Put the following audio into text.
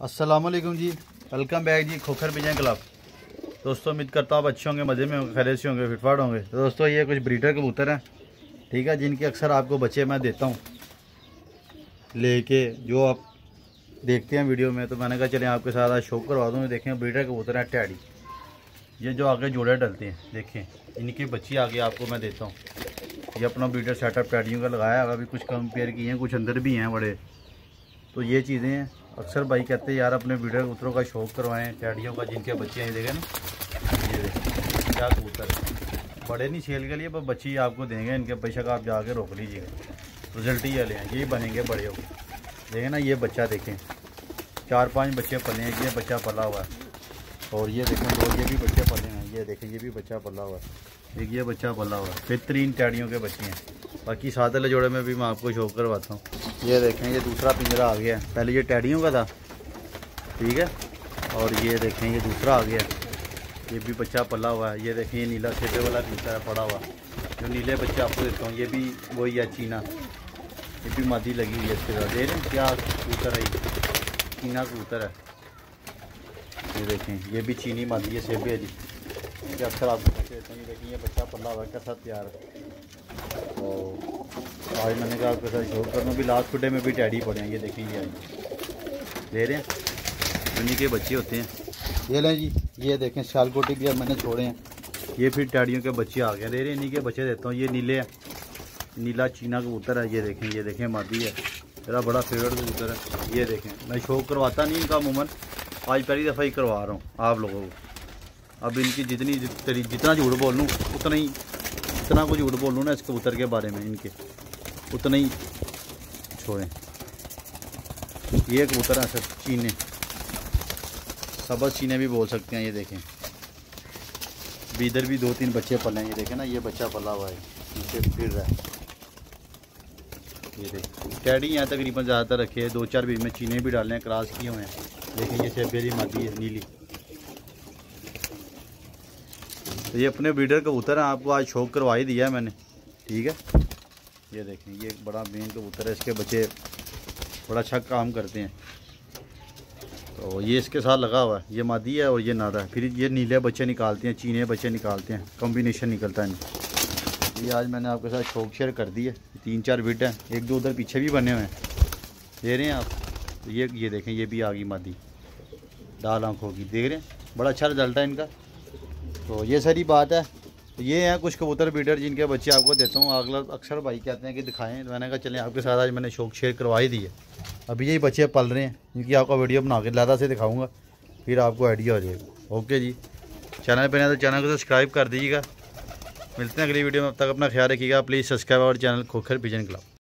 Aslam ji welcome back ji Khokhar pigeon club दोस्तों, उम्मीद करता हूँ आप अच्छे होंगे, मज़े में होंगे खैर से होंगे, फिटफाट होंगे। तो दोस्तों, ये कुछ ब्रीडर कबूतर हैं, ठीक है, जिनके अक्सर आपको बच्चे मैं देता हूँ। लेके जो आप देखते हैं वीडियो में तो मैंने कहा चले आपके साथ आज शो करवा दूँ देखें ब्रीडर कबूतर हैं टैडी। ये जो आगे जोड़े डलते हैं, देखें, इनकी बच्ची आगे आपको मैं देता हूँ। ये अपना ब्रीडर सेटअप टैडियों का लगाया, अभी कुछ कंपेयर किए हैं, कुछ अंदर भी हैं बड़े। तो ये चीज़ें हैं अक्सर भाई कहते हैं, यार, अपने वीडियो कबूतरों का शौक करवाएँ, टैडियों का, जिनके बच्चे हैं, देखें ना। ये देखें, क्या कबूतर बड़े नहीं सेल के लिए, पर बच्चे आपको देंगे इनके बेशक आप जाके रोक लीजिएगा रिज़ल्ट ही वाले हैं यही बनेंगे बड़े हो देखें ना, ये बच्चा देखें। चार पाँच बच्चे पले हैं, ये बच्चा पला हुआ है। और ये देखें, दो, ये भी बच्चे पले हैं। ये देखें, ये भी बच्चा पला हुआ है। एक ये बच्चा पला हुआ है। बेहतरीन टैडियों के बच्चे हैं। बाकी सात वाले जोड़े में भी मैं आपको शौक करवाता हूँ। ये देखें, ये दूसरा पिंजरा आ गया। है पहले ये टैडियों का था। ठीक है? और ये देखें, ये दूसरा आ गया। ये भी बच्चा पला हुआ है। ये देखें, ये नीला सेटे वाला कबूतर है पड़ा हुआ। जो नीले बच्चे आपको देता हूँ, ये भी वही है, चीना। ये भी मादी लगी हुई है इसके साथ। देख क्या कबूतर है चीना कबूतर है। ये देखें, ये भी चीनी मादी है, सेबे जी। अक्सर आपको देते हैं, ये देखें, ये बच्चा पला हुआ है कैसा तैयार है। आज मैंने कहा आपके साथ शौक करना भी लास्ट फुटे में भी टैडी पड़े हैं ये देखें ये आई। दे रहे हैं? उन्हीं के बच्चे होते हैं। ये लें जी ये देखें शाल शालकोटी भी अब मैंने छोड़े हैं। ये फिर टैडियों के बच्चे आ गए। दे रहे हैं इन्हीं के बच्चे देता हूँ। ये नीले हैं। नीला चीना कबूतर है ये देखें ये देखें मादी है। मेरा बड़ा फेवरेट कबूतर है। ये देखें मैं शौक करवाता नहीं इनका अमूमन। आज पहली दफ़ा ही करवा रहा हूँ आप लोगों को। अब इनकी जितनी जितना झूठ बोल लूँ उतना ही इतना कुछ झूठ बोलूँ ना इस कबूतर के बारे में इनके। उतना ही छोड़ें। ये कबूतर हैं सर, चीने। सबस चीने भी बोल सकते हैं, ये देखें। इधर भी दो तीन बच्चे पले हैं, ये देखें ना, ये बच्चा पला हुआ है, नीचे फिर रहा है। ये देखें। टैडी यहाँ तकरीबन ज़्यादातर रखे हैं दो चार बीच में चीने भी डाले हैं, क्रॉस किए हुए हैं। देखें ये सेबेरी मादी है, नीली। तो ये अपने ब्रीडर कबूतर हैं आपको आज शौक करवा ही दिया है मैंने। ठीक है? ये देखें, ये एक बड़ा मेन कबूतर है, इसके बच्चे बड़ा अच्छा काम करते हैं। तो ये इसके साथ लगा हुआ है, ये मादी है और ये नादा है। फिर ये नीले बच्चे निकालते हैं, चीने बच्चे निकालते हैं कॉम्बिनेशन निकलता है इनका। ये आज मैंने आपके साथ शौक शेयर कर दी है तीन चार बिट हैं, एक दो उधर पीछे भी बने हुए हैं। दे रहे हैं आप? तो ये ये देखें, ये भी आ गई मादी। दाल आँखों की, देख रहे हैं? बड़ा अच्छा रिज़ल्ट है इनका। तो ये सारी बात है तो ये हैं कुछ कबूतर बीटर जिनके बच्चे आपको देता हूँ। अगला अक्सर भाई कहते हैं कि दिखाएँ। तो मैंने कहा, चलें, आपके साथ आज मैंने शौक शेयर करवा ही दी है अभी यही बच्चे पल रहे हैं जिनकी आपका वीडियो बना के लादा से दिखाऊँगा, फिर आपको आइडिया हो जाएगा। ओके जी। चैनल पर नहीं तो चैनल को सब्सक्राइब कर दीजिएगा। मिलते हैं अगली वीडियो में, अब तक अपना ख्याल रखिएगा। प्लीज़ सब्सक्राइब और चैनल खोखर पिजन क्लब।